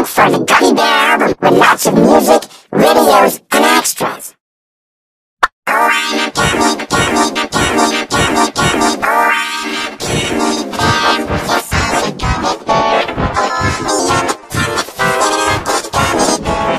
look for the Gummy Bear